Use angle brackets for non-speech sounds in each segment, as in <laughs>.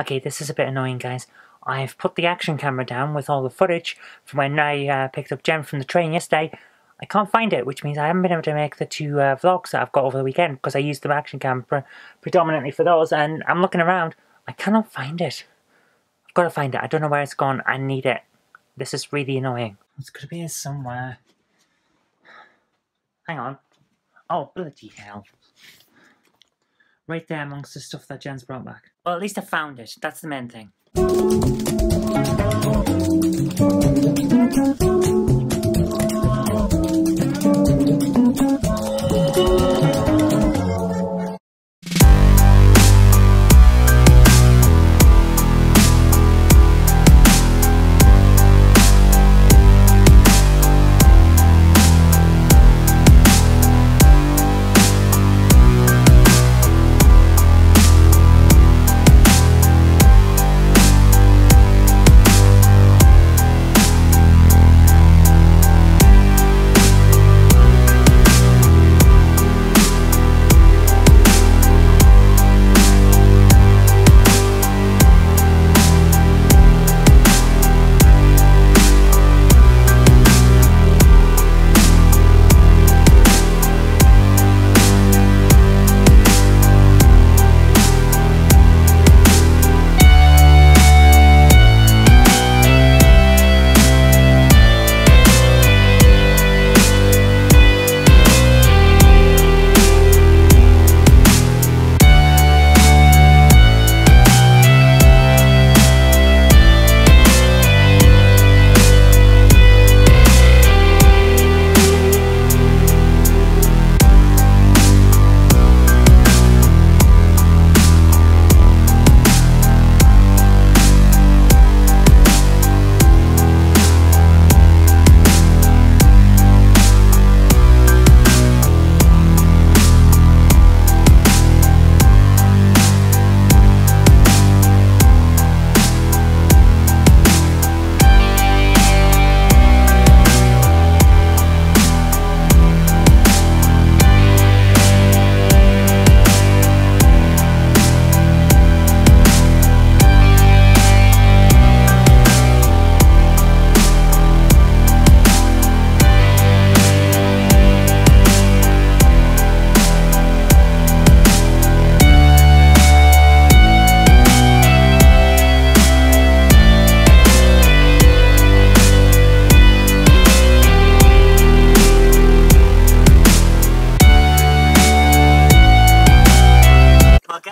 Okay, this is a bit annoying, guys. I've put the action camera down with all the footage from when I uh, picked up Jen from the train yesterday. I can't find it, which means I haven't been able to make the two uh, vlogs that I've got over the weekend because I used the action camera pre predominantly for those, and I'm looking around. I cannot find it. I've got to find it. I don't know where it's gone. I need it. This is really annoying. It's going to be here somewhere. Hang on. Oh, bloody hell. Right there amongst the stuff that Jen's brought back. Well, at least I found it. That's the main thing.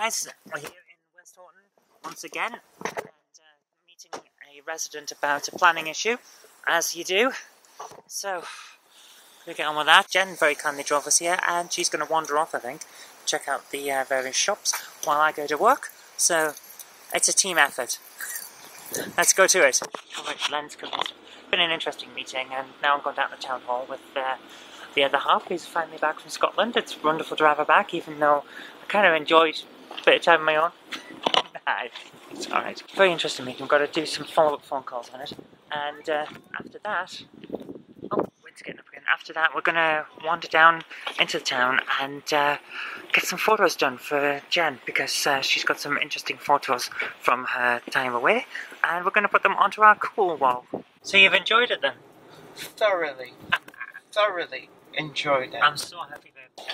Guys, we're here in Westhoughton once again, and uh, meeting a resident about a planning issue, as you do. So, we get on with that. Jen very kindly drove us here, and she's going to wander off, I think, check out the uh, various shops while I go to work. So, it's a team effort. Let's go to it. It's been an interesting meeting, and now I'm going down to the town hall with uh, the other half who's finally back from Scotland. It's wonderful to have her back, even though I kind of enjoyed bit of time on my own. <laughs> nah, it's alright. Very interesting meeting. We've got to do some follow-up phone calls on it. And uh, after that, oh, wind's getting up again. After that, we're going to wander down into the town and uh, get some photos done for Jen because uh, she's got some interesting photos from her time away. And we're going to put them onto our cool wall. So you've enjoyed it then? Thoroughly. Thoroughly enjoyed it. I'm so happy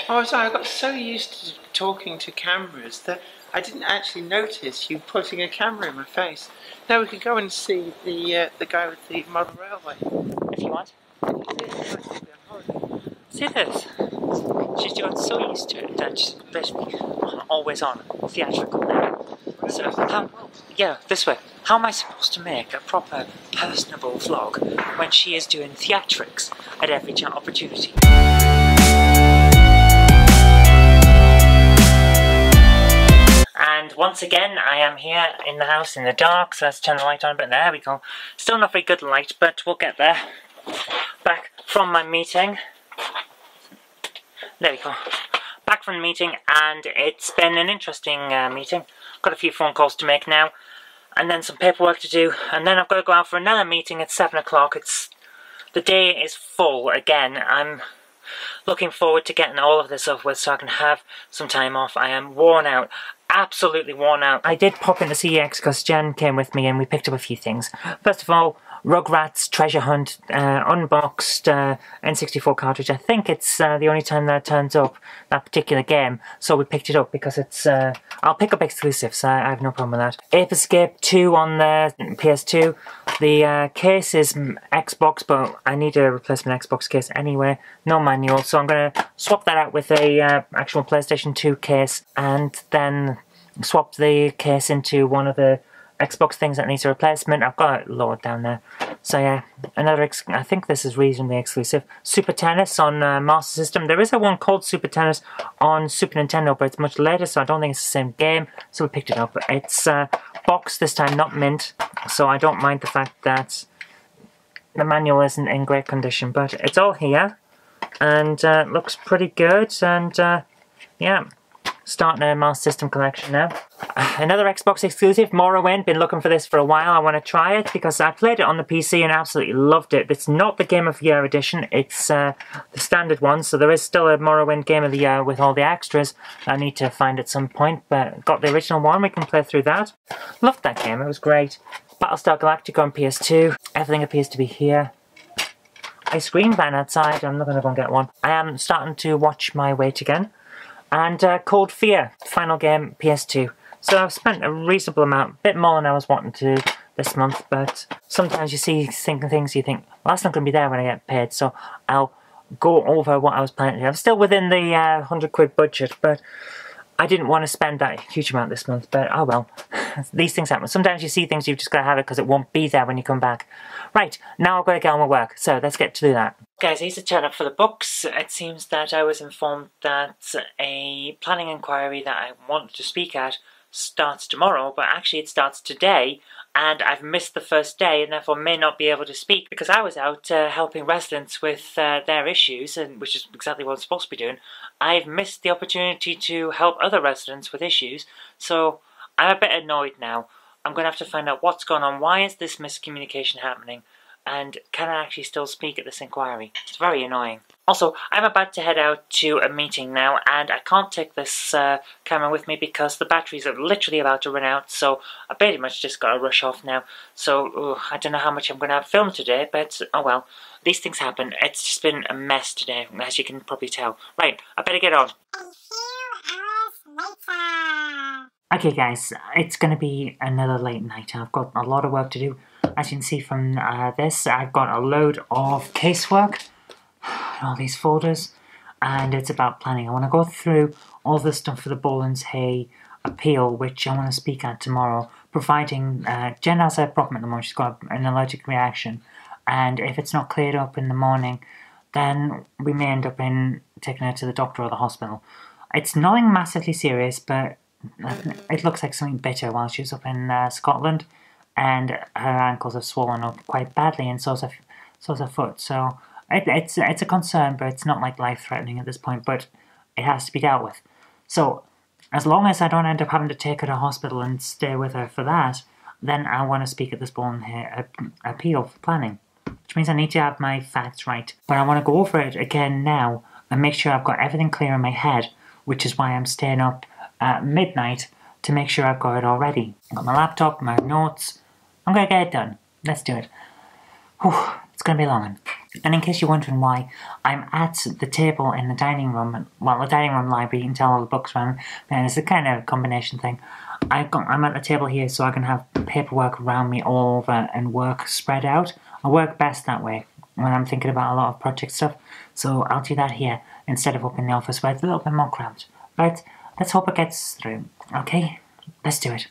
Oh, sorry, I got so used to talking to cameras that I didn't actually notice you putting a camera in my face. Now we could go and see the uh, the guy with the model railway. If you want. See this? She's got so used to it that she's basically always on theatrical now. So, yeah, this way. How am I supposed to make a proper personable vlog when she is doing theatrics at every opportunity? And once again, I am here in the house in the dark, so let's turn the light on, but there we go. Still not very good light, but we'll get there. Back from my meeting. There we go. Back from the meeting, and it's been an interesting uh, meeting. Got a few phone calls to make now, and then some paperwork to do, and then I've got to go out for another meeting at 7 o'clock. It's The day is full again. I'm looking forward to getting all of this over with so I can have some time off. I am worn out absolutely worn out. I did pop into CEX because Jen came with me and we picked up a few things. First of all, Rugrats Treasure Hunt uh, unboxed uh, N64 cartridge. I think it's uh, the only time that turns up, that particular game. So we picked it up because it's... Uh, I'll pick up exclusives, I, I, have no problem with that. Ape Escape 2 on the PS2. The uh, case is Xbox, but I need a replacement Xbox case anyway. No manual, so I'm going to swap that out with a uh, actual PlayStation 2 case and then swap the case into one of the Xbox things that needs a replacement. I've got it lowered down there. So yeah, another, I think this is reasonably exclusive. Super Tennis on uh, Master System. There is a one called Super Tennis on Super Nintendo, but it's much later, so I don't think it's the same game. So we picked it up. It's uh, box this time, not mint. So I don't mind the fact that the manual isn't in great condition, but it's all here. And uh, looks pretty good, and uh, yeah starting a Master System collection now. <sighs> Another Xbox exclusive, Morrowind. Been looking for this for a while. I want to try it because I played it on the PC and absolutely loved it. It's not the Game of the Year edition. It's uh, the standard one, so there is still a Morrowind Game of the Year with all the extras. I need to find at some point, but got the original one. We can play through that. Loved that game. It was great. Battlestar Galactica on PS2. Everything appears to be here ice cream van outside. I'm not going to go and get one. I am starting to watch my weight again and uh, Cold Fear, final game, PS2. So I've spent a reasonable amount, a bit more than I was wanting to this month, but sometimes you see things you think, well, that's not going to be there when I get paid, so I'll go over what I was planning to. I'm still within the uh, 100 quid budget, but I didn't want to spend that huge amount this month, but oh well. <laughs> These things happen. Sometimes you see things, you've just got to have it because it won't be there when you come back. Right, now I've got to get on with work, so let's get to that. Guys, here's a turn up for the books. It seems that I was informed that a planning inquiry that I want to speak at starts tomorrow, but actually it starts today, and I've missed the first day and therefore may not be able to speak because I was out uh, helping residents with uh, their issues, and which is exactly what I'm supposed to be doing. I've missed the opportunity to help other residents with issues, so I'm a bit annoyed now. I'm going to have to find out what's going on. Why is this miscommunication happening? And can I actually still speak at this inquiry? It's very annoying. Also, I'm about to head out to a meeting now, and I can't take this uh, camera with me because the batteries are literally about to run out, so I pretty much just gotta rush off now. So, uh, I don't know how much I'm gonna have filmed today, but oh well. These things happen. It's just been a mess today, as you can probably tell. Right, I better get on. Okay guys, it's gonna be another late night. I've got a lot of work to do. As you can see from uh, this, I've got a load of casework, <sighs> all these folders, and it's about planning. I want to go through all the stuff for the Bowlands Hey appeal, which I want to speak at tomorrow, providing uh, Jen has a problem at the moment. She's got an allergic reaction, and if it's not cleared up in the morning, then we may end up in taking her to the doctor or the hospital. It's nothing massively serious, but it looks like something bitter while she's up in uh, Scotland and her ankles have swollen up quite badly, and so's her, so's her foot. So it, it's it's a concern, but it's not like life threatening at this point. But it has to be dealt with. So as long as I don't end up having to take her to hospital and stay with her for that, then I want to speak at this Bowlands Hey uh, appeal for planning, which means I need to have my facts right. But I want to go over it again now and make sure I've got everything clear in my head, which is why I'm staying up at midnight to make sure I've got it all ready. I've got my laptop, my notes, I'm gonna get it done. Let's do it. Whew, it's gonna be long. And in case you're wondering why, I'm at the table in the dining room, well, the dining room library, you can tell all the books around, and it's a kind of combination thing. Got, I'm at the table here so I can have paperwork around me all over and work spread out. I work best that way when I'm thinking about a lot of project stuff, so I'll do that here instead of up in the office where it's a little bit more cramped. But let's hope it gets through, okay? Let's do it.